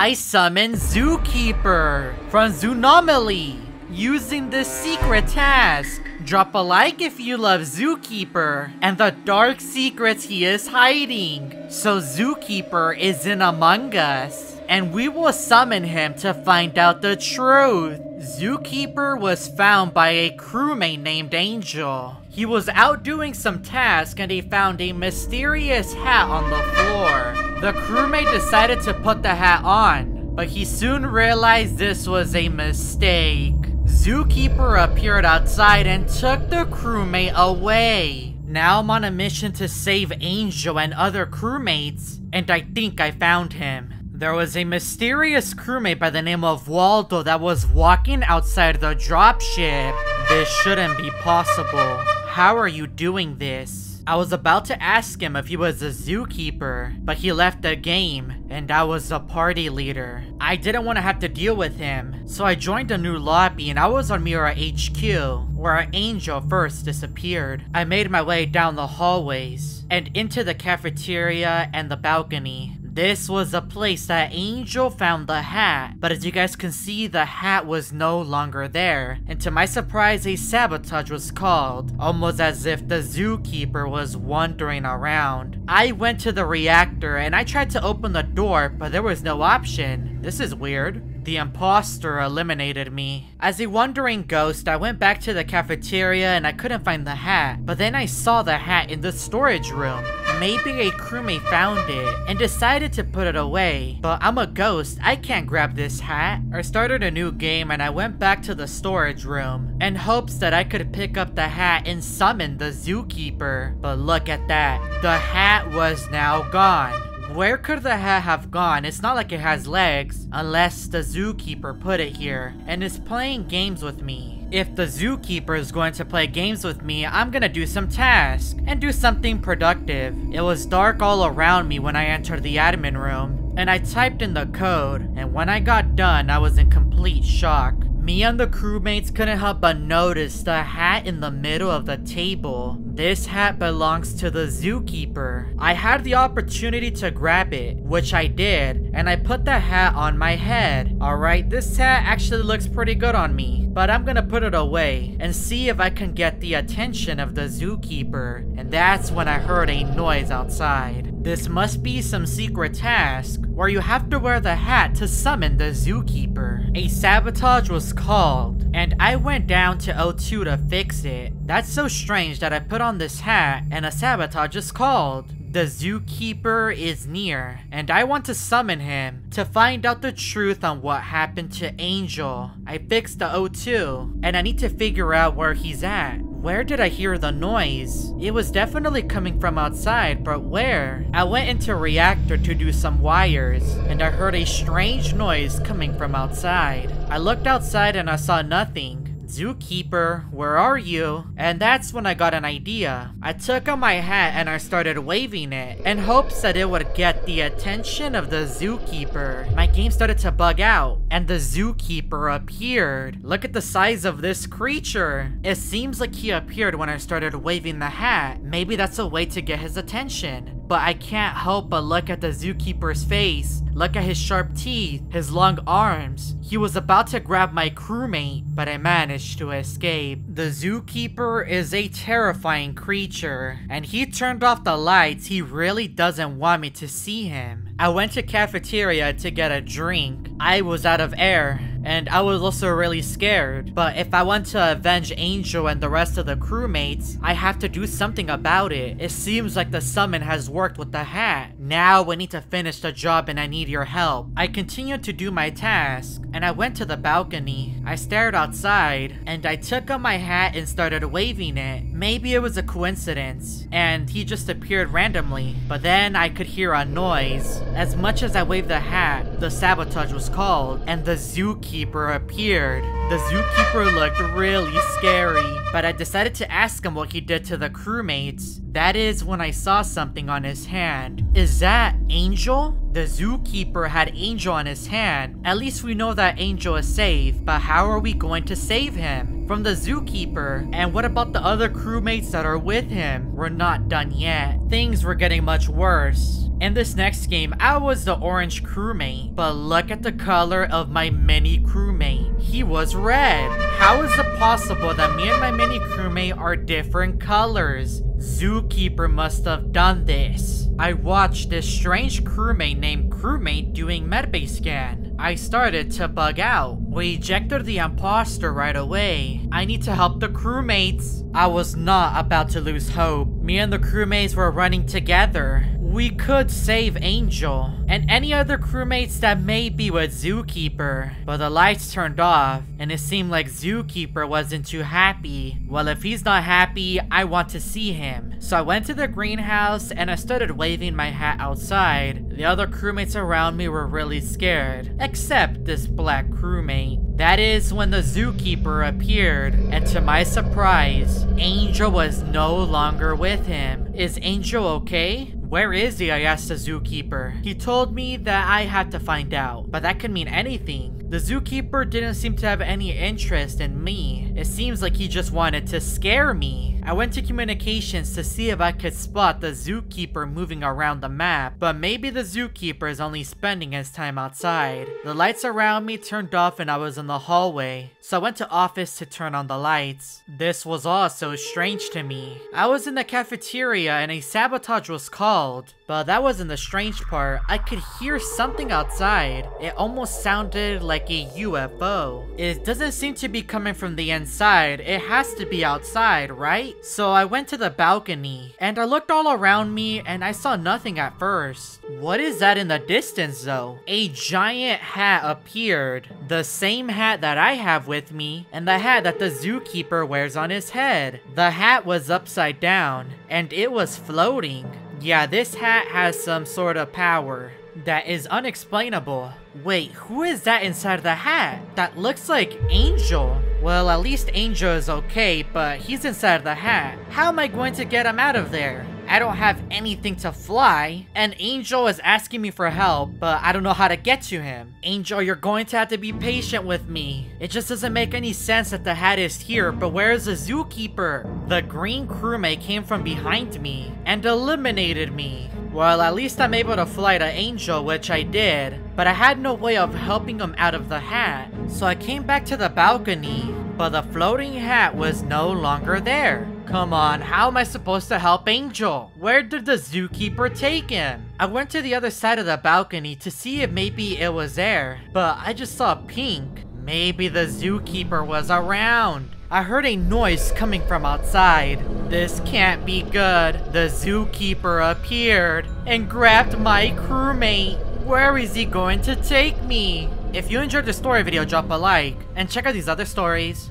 I summoned Zookeeper from Zoonomaly using this secret task. Drop a like if you love Zookeeper and the dark secrets he is hiding. So Zookeeper is in Among Us and we will summon him to find out the truth. Zookeeper was found by a crewmate named Angel. He was out doing some task and he found a mysterious hat on the floor. The crewmate decided to put the hat on, but he soon realized this was a mistake. Zookeeper appeared outside and took the crewmate away. Now I'm on a mission to save Angel and other crewmates, and I think I found him. There was a mysterious crewmate by the name of Waldo that was walking outside the dropship. This shouldn't be possible. How are you doing this? I was about to ask him if he was a zookeeper, but he left the game, and I was a party leader. I didn't want to have to deal with him, so I joined a new lobby and I was on Mira HQ, where Angel first disappeared. I made my way down the hallways, and into the cafeteria and the balcony. This was the place that Angel found the hat, but as you guys can see, the hat was no longer there. And to my surprise, a sabotage was called, almost as if the zookeeper was wandering around. I went to the reactor and I tried to open the door, but there was no option. This is weird. The imposter eliminated me. As a wandering ghost, I went back to the cafeteria and I couldn't find the hat, but then I saw the hat in the storage room. Maybe a crewmate found it and decided to put it away, but I'm a ghost, I can't grab this hat. I started a new game and I went back to the storage room in hopes that I could pick up the hat and summon the zookeeper. But look at that, the hat was now gone. Where could the hat have gone? It's not like it has legs, unless the zookeeper put it here and is playing games with me. If the zookeeper is going to play games with me, I'm gonna do some tasks and do something productive. It was dark all around me when I entered the admin room, and I typed in the code, and when I got done, I was in complete shock. Me and the crewmates couldn't help but notice the hat in the middle of the table. This hat belongs to the zookeeper. I had the opportunity to grab it, which I did, and I put the hat on my head. Alright, this hat actually looks pretty good on me, but I'm gonna put it away and see if I can get the attention of the zookeeper. And that's when I heard a noise outside. This must be some secret task where you have to wear the hat to summon the zookeeper. A sabotage was called, and I went down to O2 to fix it. That's so strange that I put on this hat and a sabotage is called. The zookeeper is near, and I want to summon him to find out the truth on what happened to Angel. I fixed the O2, and I need to figure out where he's at. Where did I hear the noise? It was definitely coming from outside, but where? I went into reactor to do some wires, and I heard a strange noise coming from outside. I looked outside and I saw nothing. Zookeeper, where are you? And that's when I got an idea. I took out my hat and I started waving it in hopes that it would get the attention of the zookeeper. My game started to bug out and the zookeeper appeared. Look at the size of this creature. It seems like he appeared when I started waving the hat. Maybe that's a way to get his attention but I can't help but look at the zookeeper's face. Look at his sharp teeth, his long arms. He was about to grab my crewmate, but I managed to escape. The zookeeper is a terrifying creature, and he turned off the lights. He really doesn't want me to see him. I went to cafeteria to get a drink. I was out of air, and I was also really scared. But if I want to avenge Angel and the rest of the crewmates, I have to do something about it. It seems like the summon has worked with the hat. Now we need to finish the job and I need your help. I continued to do my task, and I went to the balcony. I stared outside, and I took up my hat and started waving it. Maybe it was a coincidence, and he just appeared randomly. But then I could hear a noise. As much as I waved the hat, the sabotage was called, and the zookeeper appeared. The zookeeper looked really scary, but I decided to ask him what he did to the crewmates. That is when I saw something on his hand. Is that Angel? The zookeeper had Angel on his hand. At least we know that Angel is safe, but how are we going to save him? From the zookeeper? And what about the other crewmates that are with him? We're not done yet. Things were getting much worse. In this next game, I was the orange crewmate, but look at the color of my mini crewmate. He was red. How is it possible that me and my mini crewmate are different colors? Zookeeper must have done this. I watched this strange crewmate named Crewmate doing medbay scan. I started to bug out. We ejected the imposter right away. I need to help the crewmates. I was not about to lose hope. Me and the crewmates were running together. We could save Angel and any other crewmates that may be with Zookeeper, but the lights turned off and it seemed like Zookeeper wasn't too happy. Well, if he's not happy, I want to see him. So I went to the greenhouse and I started waving my hat outside. The other crewmates around me were really scared, except this black crewmate. That is when the zookeeper appeared, and to my surprise, Angel was no longer with him. Is Angel okay? Where is he? I asked the zookeeper. He told me that I had to find out, but that could mean anything. The zookeeper didn't seem to have any interest in me. It seems like he just wanted to scare me. I went to communications to see if I could spot the zookeeper moving around the map, but maybe the zookeeper is only spending his time outside. The lights around me turned off and I was in the hallway, so I went to office to turn on the lights. This was all so strange to me. I was in the cafeteria and a sabotage was called, but that wasn't the strange part. I could hear something outside. It almost sounded like a UFO. It doesn't seem to be coming from the inside. It has to be outside, right? So I went to the balcony and I looked all around me and I saw nothing at first. What is that in the distance though? A giant hat appeared. The same hat that I have with me and the hat that the zookeeper wears on his head. The hat was upside down and it was floating. Yeah, this hat has some sort of power that is unexplainable. Wait, who is that inside the hat? That looks like Angel. Well, at least Angel is okay, but he's inside the hat. How am I going to get him out of there? I don't have anything to fly, and Angel is asking me for help, but I don't know how to get to him. Angel, you're going to have to be patient with me. It just doesn't make any sense that the hat is here, but where is the zookeeper? The green crewmate came from behind me and eliminated me. Well, at least I'm able to fly to Angel, which I did, but I had no way of helping him out of the hat. So I came back to the balcony, but the floating hat was no longer there. Come on, how am I supposed to help Angel? Where did the zookeeper take him? I went to the other side of the balcony to see if maybe it was there, but I just saw pink. Maybe the zookeeper was around. I heard a noise coming from outside. This can't be good. The zookeeper appeared and grabbed my crewmate. Where is he going to take me? If you enjoyed the story video, drop a like and check out these other stories.